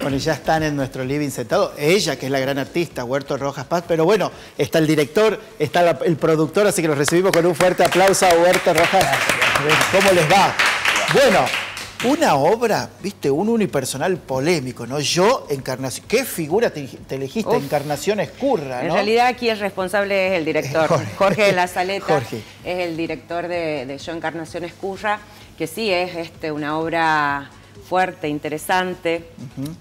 Bueno, ya están en nuestro living sentado. Ella, que es la gran artista, Huerto Rojas Paz. Pero bueno, está el director, está el productor, así que los recibimos con un fuerte aplauso a Huerto Rojas. ¿Cómo les va? Bueno, una obra, viste, un unipersonal polémico, ¿no? Yo, Encarnación. ¿Qué figura te, elegiste? Encarnación Escurra, ¿no? En realidad aquí el responsable es el director. Jorge, de la Saleta Jorge. es el director de, Yo Encarnación Escurra, que sí es este, una obra fuerte, interesante,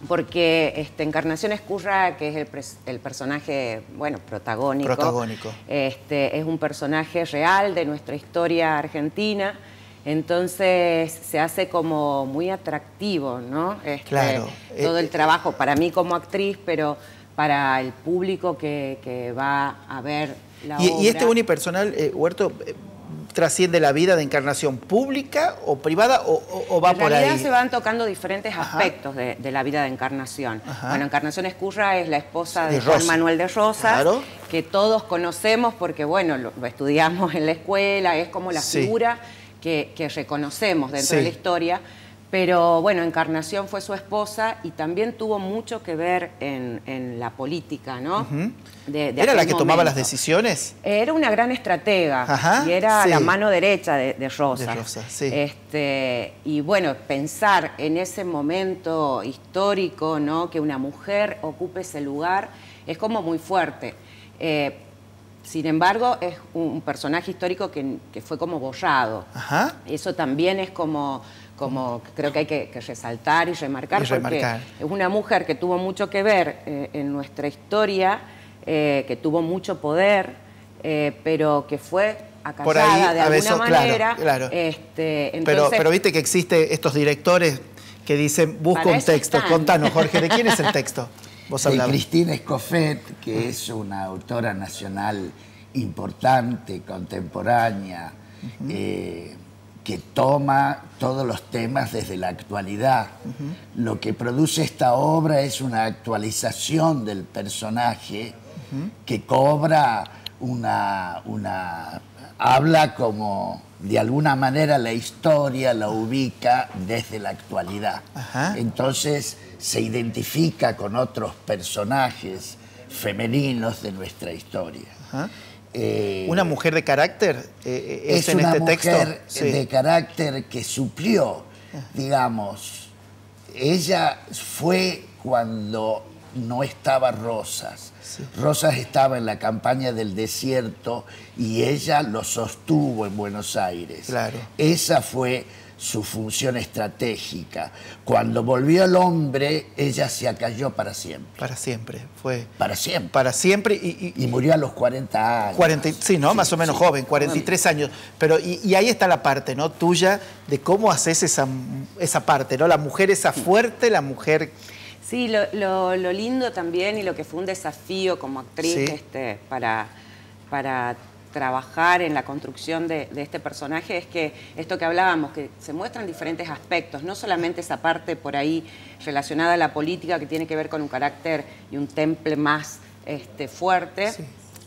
porque este, Encarnación Escurra, que es el, personaje, bueno, protagónico, protagónico. Este, es un personaje real de nuestra historia argentina, entonces se hace como muy atractivo, ¿no? Este, claro. Todo el trabajo, para mí como actriz, pero para el público que, va a ver la y, obra. ¿Y este unipersonal, eh, Huerto, eh, trasciende la vida de encarnación pública o privada o, va por ahí? En realidad se van tocando diferentes aspectos de, la vida de encarnación. Bueno, Encarnación Escurra es la esposa de, Juan Manuel de Rosas, que todos conocemos porque, bueno, lo, estudiamos en la escuela, es como la figura que, reconocemos dentro de la historia, pero bueno, Encarnación fue su esposa y también tuvo mucho que ver en, la política, ¿no? ¿Era la que tomaba las decisiones? Era una gran estratega y era la mano derecha de, Rosa. este, y bueno, pensar en ese momento histórico, ¿no? Que una mujer ocupe ese lugar es como muy fuerte. Eh, sin embargo, es un personaje histórico que, fue como borrado. Eso también es como, como creo que hay que, resaltar y remarcar, porque es una mujer que tuvo mucho que ver eh, en nuestra historia, eh, que tuvo mucho poder, eh, pero que fue acallada de alguna manera. Este, pero, pero viste que existe estos directores que dicen, busca un texto. Contanos, Jorge, ¿de quién es el texto? De Cristina Escofet, que es una autora nacional importante, contemporánea, eh, que toma todos los temas desde la actualidad. Lo que produce esta obra es una actualización del personaje que cobra una, una... habla como de alguna manera la historia la ubica desde la actualidad. Entonces se identifica con otros personajes femeninos de nuestra historia. Eh, ¿Una mujer de carácter eh, eh, es, en una este mujer de carácter que suplió, digamos. Ella fue cuando no estaba Rosas. Rosas estaba en la campaña del desierto y ella lo sostuvo en Buenos Aires. Claro. Esa fue su función estratégica. Cuando volvió el hombre, ella se acalló para siempre. Para siempre, fue. Para siempre. Para siempre y... Y, murió a los 40 años. 40, sí, ¿no? Más o menos joven, 43 años. Pero, y, ahí está la parte, ¿no? Tuya, de cómo haces esa, esa parte, ¿no? La mujer esa fuerte, la mujer... Sí, lo, lindo también y lo que fue un desafío como actriz este, para, para trabajar en la construcción de, este personaje es que esto que hablábamos, que se muestran diferentes aspectos, no solamente esa parte por ahí relacionada a la política que tiene que ver con un carácter y un temple más este, fuerte,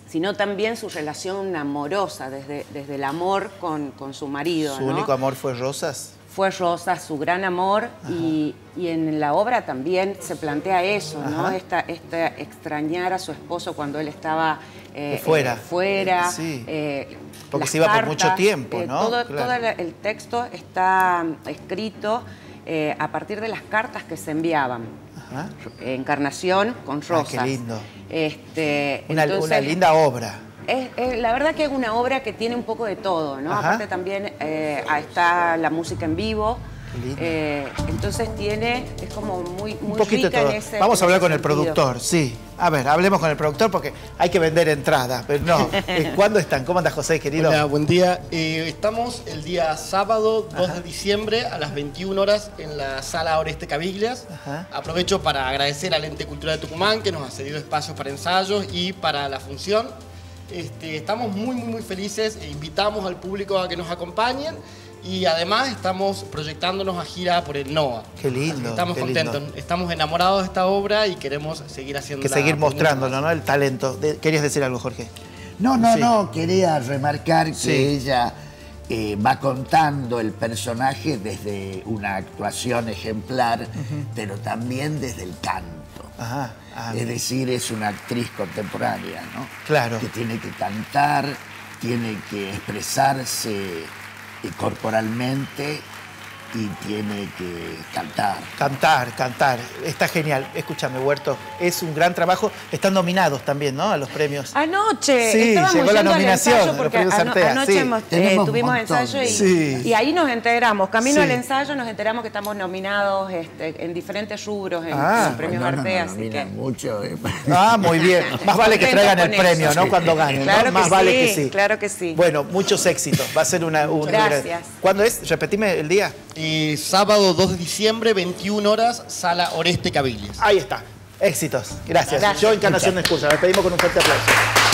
sino también su relación amorosa, desde, desde el amor con, su marido. ¿Su único amor fue Rosas? Fue Rosa su gran amor y, en la obra también se plantea eso, ¿no? Esta, esta, extrañar a su esposo cuando él estaba eh, fuera. Eh, fuera eh, Porque se iba por mucho tiempo, ¿no? Todo, el texto está escrito a partir de las cartas que se enviaban. Encarnación con Rosas. qué lindo. Este, una linda obra la verdad que es una obra que tiene un poco de todo, ¿no? Aparte también eh, está la música en vivo. Eh, entonces tiene, es como muy, muy un poquito rica En ese, Vamos a hablar con el productor, sí. A ver, hablemos con el productor porque hay que vender entradas, pero no. Eh, ¿Cuándo están? ¿Cómo andas, José, querido? Hola, buen día. estamos el día sábado 2 de diciembre a las 21 horas en la sala Oreste Cabiglias. Aprovecho para agradecer al Ente Cultural de Tucumán que nos ha cedido espacios para ensayos y para la función. Este, estamos muy, muy, muy felices e invitamos al público a que nos acompañen y además estamos proyectándonos a gira por el NOA. Qué lindo. Estamos contentos, estamos enamorados de esta obra y queremos seguir haciendo. Que seguir mostrándolo, ¿no? El talento. ¿Querías decir algo, Jorge? No, no, no, quería remarcar que ella eh, va contando el personaje desde una actuación ejemplar, pero también desde el canto. es decir, es una actriz contemporánea, ¿no? Claro. Que tiene que cantar, tiene que expresarse eh, corporalmente y tiene que cantar. Cantar, cantar. Está genial. Escúchame, Huerto, es un gran trabajo. Están nominados también, ¿no? A los premios. Anoche. Sí, llegó la nominación. Porque anoche eh, tuvimos ensayo y, ahí nos enteramos. Camino al ensayo nos enteramos que estamos nominados este, en diferentes rubros en, ah, los premios Artea. así que... mucho. Eh. Ah, muy bien. Más vale que traigan el premio, ¿no? Cuando ganen. Claro Más vale que sí. Claro que sí. Bueno, muchos éxitos. Va a ser una... Un Gracias. ¿Cuándo es? Repetime el día. Sábado 2 de diciembre, 21 horas, Sala Oreste Cabilles. Ahí está. Éxitos. Gracias. Yo, Encarnación de Excusa. Nos pedimos con un fuerte aplauso.